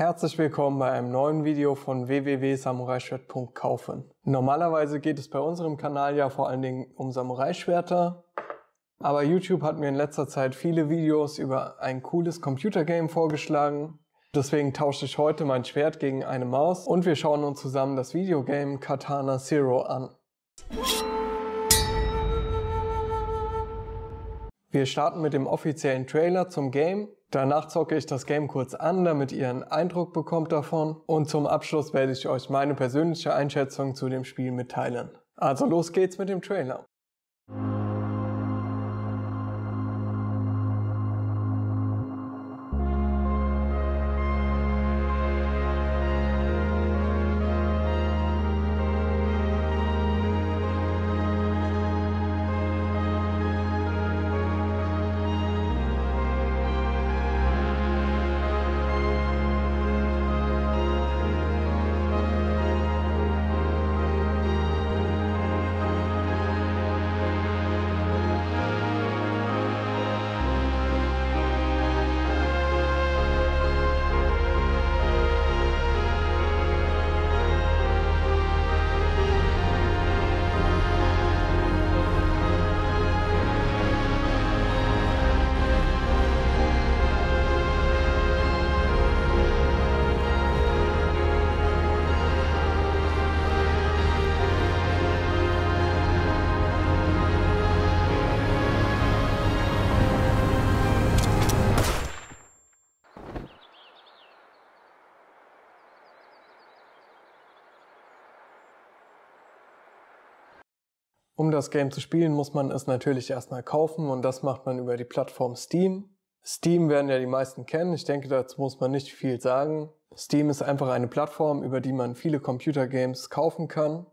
Herzlich willkommen bei einem neuen Video von www.samuraischwert.kaufen. Normalerweise geht es bei unserem Kanal ja vor allen Dingen um Samurai-Schwerter, aber YouTube hat mir in letzter Zeit viele Videos über ein cooles Computergame vorgeschlagen. Deswegen tausche ich heute mein Schwert gegen eine Maus und wir schauen uns zusammen das Videogame Katana Zero an. Wir starten mit dem offiziellen Trailer zum Game. Danach zocke ich das Game kurz an, damit ihr einen Eindruck bekommt davon. Und zum Abschluss werde ich euch meine persönliche Einschätzung zu dem Spiel mitteilen. Also los geht's mit dem Trailer. Um das Game zu spielen, muss man es natürlich erstmal kaufen und das macht man über die Plattform Steam. Steam werden ja die meisten kennen, ich denke, dazu muss man nicht viel sagen. Steam ist einfach eine Plattform, über die man viele Computergames kaufen kann.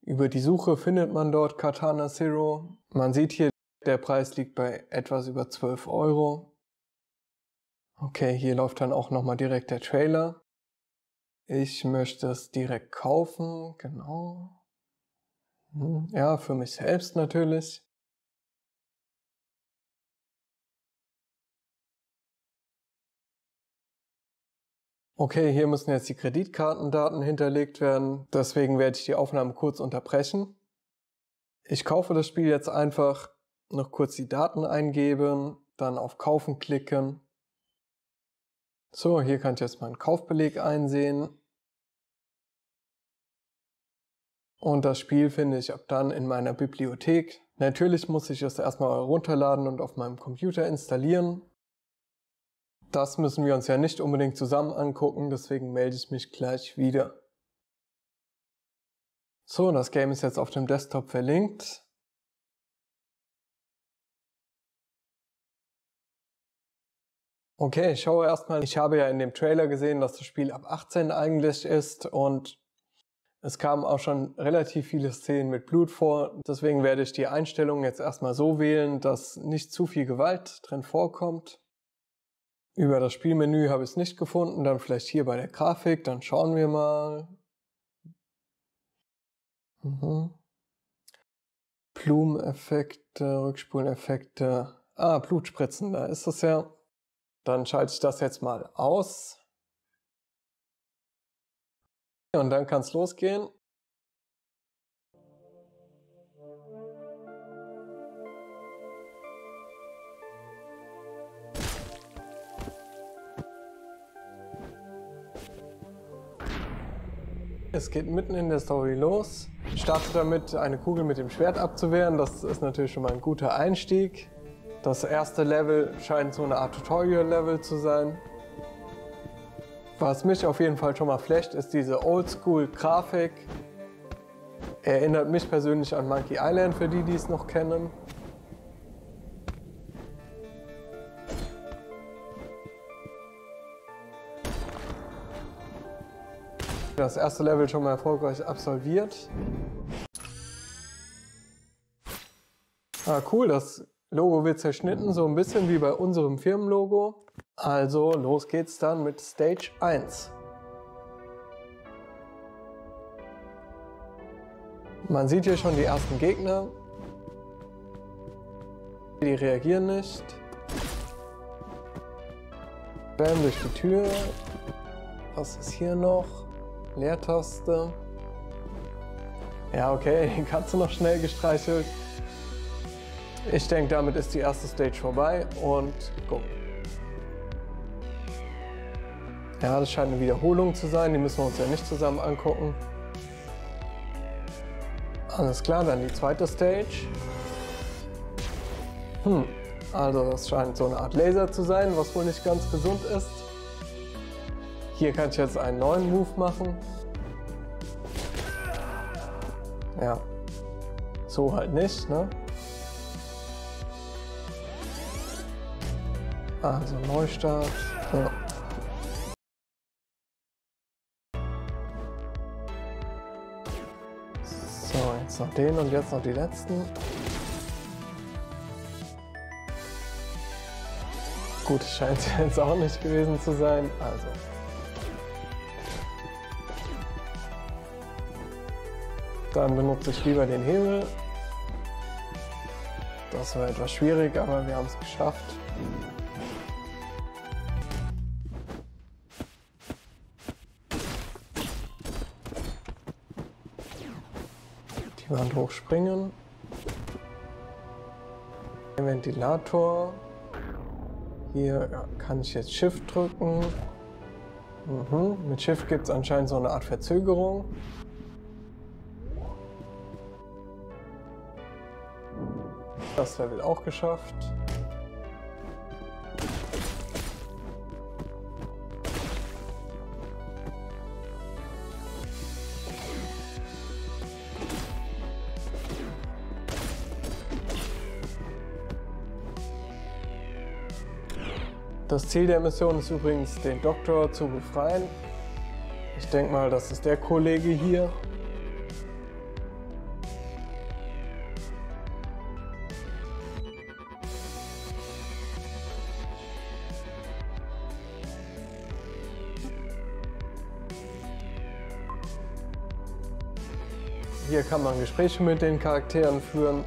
Über die Suche findet man dort Katana Zero. Man sieht hier, der Preis liegt bei etwas über 12 Euro. Okay, hier läuft dann auch nochmal direkt der Trailer. Ich möchte es direkt kaufen, genau. Hm, ja, für mich selbst natürlich. Okay, hier müssen jetzt die Kreditkartendaten hinterlegt werden, deswegen werde ich die Aufnahme kurz unterbrechen. Ich kaufe das Spiel jetzt einfach, noch kurz die Daten eingeben, dann auf Kaufen klicken. So, hier kann ich jetzt meinen Kaufbeleg einsehen. Und das Spiel finde ich ab dann in meiner Bibliothek. Natürlich muss ich es erstmal runterladen und auf meinem Computer installieren. Das müssen wir uns ja nicht unbedingt zusammen angucken, deswegen melde ich mich gleich wieder. So, das Game ist jetzt auf dem Desktop verlinkt. Okay, ich schaue erstmal. Ich habe ja in dem Trailer gesehen, dass das Spiel ab 18 eigentlich ist und es kamen auch schon relativ viele Szenen mit Blut vor. Deswegen werde ich die Einstellungen jetzt erstmal so wählen, dass nicht zu viel Gewalt drin vorkommt. Über das Spielmenü habe ich es nicht gefunden. Dann vielleicht hier bei der Grafik. Dann schauen wir mal. Mhm. Blumeneffekte, Rückspuleneffekte. Ah, Blutspritzen, da ist es ja. Dann schalte ich das jetzt mal aus. Und dann kann es losgehen. Es geht mitten in der Story los. Ich starte damit, eine Kugel mit dem Schwert abzuwehren. Das ist natürlich schon mal ein guter Einstieg. Das erste Level scheint so eine Art Tutorial-Level zu sein. Was mich auf jeden Fall schon mal flecht, ist diese Oldschool-Grafik. Erinnert mich persönlich an Monkey Island, für die, die es noch kennen. Das erste Level schon mal erfolgreich absolviert. Ah, cool, das Logo wird zerschnitten, so ein bisschen wie bei unserem Firmenlogo. Also los geht's dann mit Stage 1. Man sieht hier schon die ersten Gegner. Die reagieren nicht. Bam durch die Tür. Was ist hier noch? Leertaste. Ja, okay, die Katze noch schnell gestreichelt. Ich denke, damit ist die erste Stage vorbei und go. Ja, das scheint eine Wiederholung zu sein, die müssen wir uns ja nicht zusammen angucken. Alles klar, dann die zweite Stage. Hm, also das scheint so eine Art Laser zu sein, was wohl nicht ganz gesund ist. Hier kann ich jetzt einen neuen Move machen. Ja, so halt nicht, ne? Also Neustart. Ja. Jetzt noch den und jetzt noch die letzten. Gut, scheint jetzt auch nicht gewesen zu sein. Also. Dann benutze ich lieber den Hebel. Das war etwas schwierig, aber wir haben es geschafft. Die Wand hochspringen. Ventilator. Hier kann ich jetzt Shift drücken. Mhm. Mit Shift gibt es anscheinend so eine Art Verzögerung. Das Level auch geschafft. Das Ziel der Mission ist übrigens, den Doktor zu befreien. Ich denke mal, das ist der Kollege hier. Hier kann man Gespräche mit den Charakteren führen.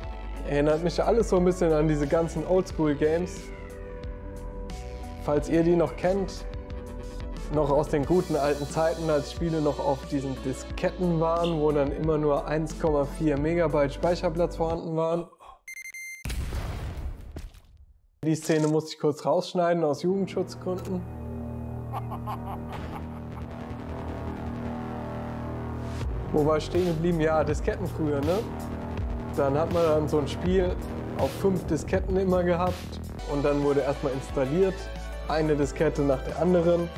Erinnert mich alles so ein bisschen an diese ganzen Oldschool-Games. Falls ihr die noch kennt, noch aus den guten alten Zeiten, als Spiele noch auf diesen Disketten waren, wo dann immer nur 1,4 Megabyte Speicherplatz vorhanden waren. Die Szene musste ich kurz rausschneiden aus Jugendschutzgründen. Wo war ich stehen geblieben? Ja, Disketten früher, ne? Dann hat man dann so ein Spiel auf fünf Disketten immer gehabt und dann wurde erstmal installiert eine Diskette nach der anderen.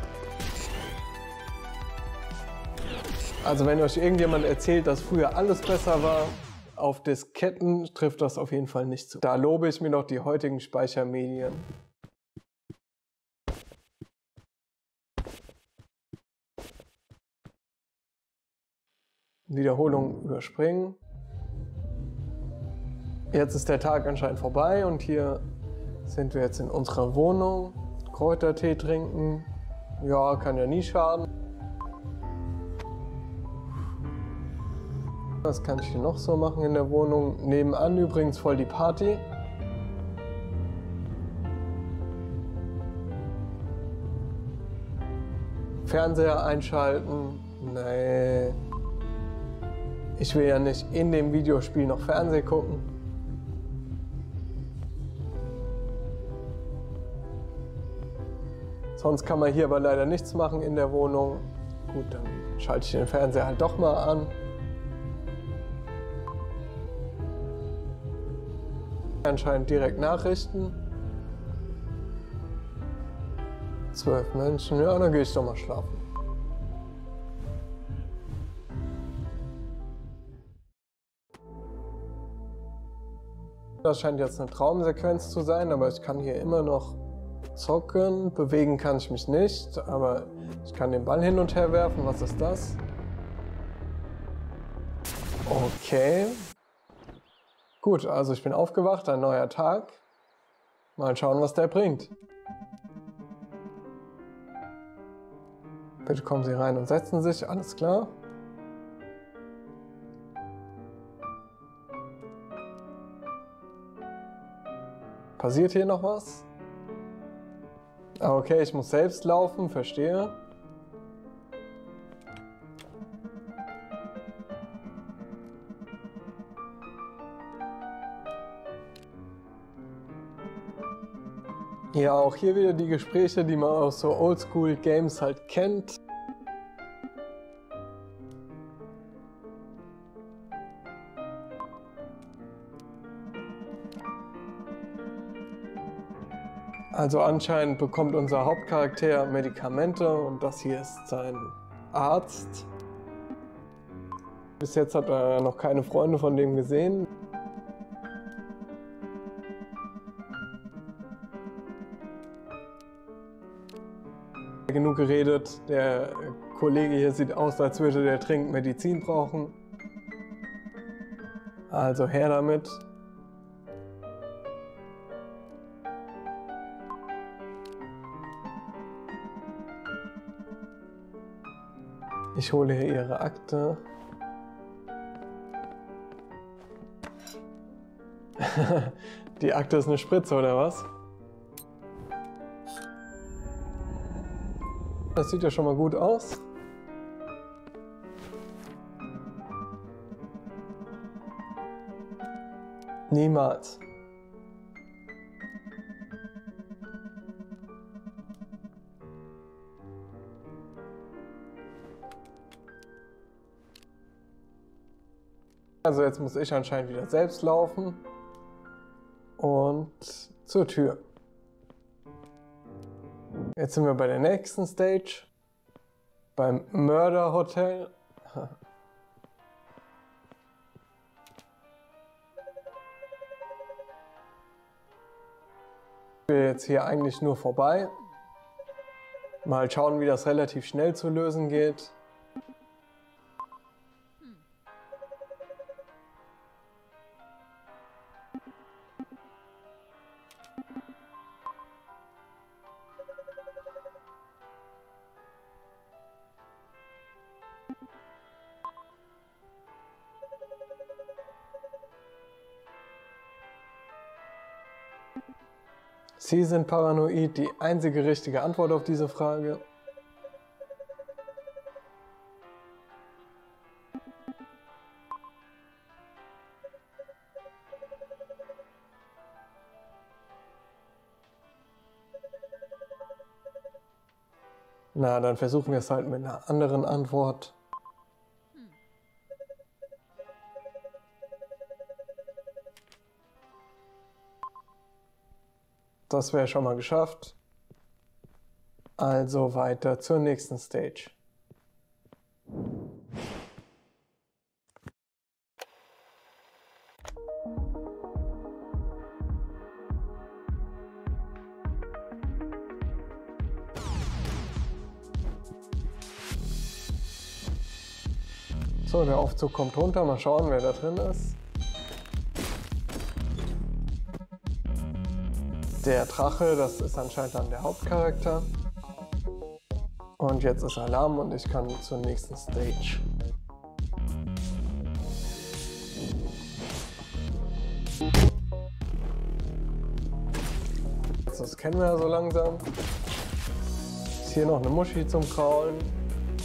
Also wenn euch irgendjemand erzählt, dass früher alles besser war, auf Disketten trifft das auf jeden Fall nicht zu. Da lobe ich mir noch die heutigen Speichermedien. Wiederholung überspringen. Jetzt ist der Tag anscheinend vorbei und hier sind wir jetzt in unserer Wohnung. Kräutertee trinken. Ja, kann ja nie schaden. Was kann ich hier noch so machen in der Wohnung? Nebenan übrigens voll die Party. Fernseher einschalten. Nee. Ich will ja nicht in dem Videospiel noch Fernsehen gucken. Sonst kann man hier aber leider nichts machen in der Wohnung. Gut, dann schalte ich den Fernseher halt doch mal an. Anscheinend direkt Nachrichten. Zwölf Menschen, ja, dann gehe ich doch mal schlafen. Das scheint jetzt eine Traumsequenz zu sein, aber ich kann hier immer noch zocken. Bewegen kann ich mich nicht, aber ich kann den Ball hin und her werfen. Was ist das? Okay. Gut, also ich bin aufgewacht, ein neuer Tag. Mal schauen, was der bringt. Bitte kommen Sie rein und setzen sich, alles klar. Passiert hier noch was? Ah, okay, ich muss selbst laufen, verstehe. Ja, auch hier wieder die Gespräche, die man aus so Oldschool-Games halt kennt. Also anscheinend bekommt unser Hauptcharakter Medikamente und das hier ist sein Arzt. Bis jetzt hat er noch keine Freunde von dem gesehen. Genug geredet. Der Kollege hier sieht aus, als würde der dringend Medizin brauchen. Also her damit. Ich hole hier ihre Akte. Die Akte ist eine Spritze, oder was? Das sieht ja schon mal gut aus. Niemals. Also jetzt muss ich anscheinend wieder selbst laufen und zur Tür. Jetzt sind wir bei der nächsten Stage, beim Mörderhotel. Ich will jetzt hier eigentlich nur vorbei. Mal schauen, wie das relativ schnell zu lösen geht. Sie sind paranoid, die einzige richtige Antwort auf diese Frage. Na, dann versuchen wir es halt mit einer anderen Antwort. Das wäre schon mal geschafft. Also weiter zur nächsten Stage. So, der Aufzug kommt runter. Mal schauen, wer da drin ist. Der Drache, das ist anscheinend dann der Hauptcharakter. Und jetzt ist Alarm und ich kann zur nächsten Stage. Das kennen wir ja so langsam. Ist hier noch eine Muschi zum Kraulen.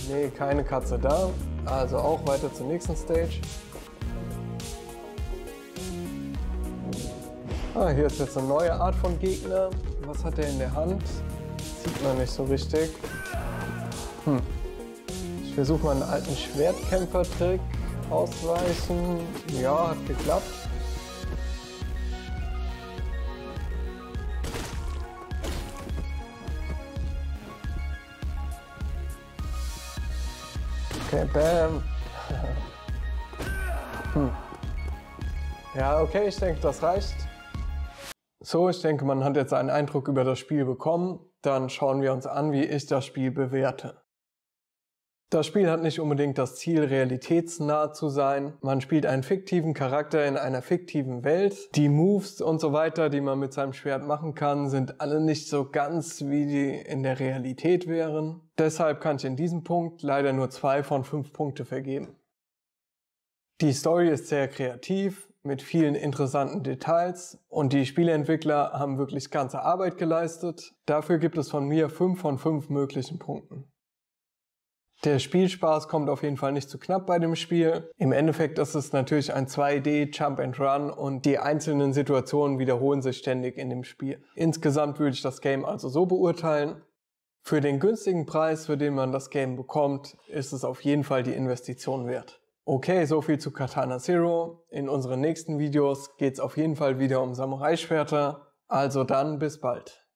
Nee, keine Katze da. Also auch weiter zur nächsten Stage. Ah, hier ist jetzt eine neue Art von Gegner. Was hat er in der Hand? Sieht man nicht so richtig. Hm. Ich versuche mal einen alten Schwertkämpfer-Trick ausweichen. Ja, hat geklappt. Okay, bam. hm. Ja, okay, ich denke, das reicht. So, ich denke, man hat jetzt einen Eindruck über das Spiel bekommen. Dann schauen wir uns an, wie ich das Spiel bewerte. Das Spiel hat nicht unbedingt das Ziel, realitätsnah zu sein. Man spielt einen fiktiven Charakter in einer fiktiven Welt. Die Moves und so weiter, die man mit seinem Schwert machen kann, sind alle nicht so ganz, wie die in der Realität wären. Deshalb kann ich in diesem Punkt leider nur zwei von fünf Punkte vergeben. Die Story ist sehr kreativ, mit vielen interessanten Details und die Spieleentwickler haben wirklich ganze Arbeit geleistet. Dafür gibt es von mir 5 von 5 möglichen Punkten. Der Spielspaß kommt auf jeden Fall nicht zu knapp bei dem Spiel. Im Endeffekt ist es natürlich ein 2D Jump and Run und die einzelnen Situationen wiederholen sich ständig in dem Spiel. Insgesamt würde ich das Game also so beurteilen. Für den günstigen Preis, für den man das Game bekommt, ist es auf jeden Fall die Investition wert. Okay, so viel zu Katana Zero. In unseren nächsten Videos geht es auf jeden Fall wieder um Samurai-Schwerter. Also dann bis bald.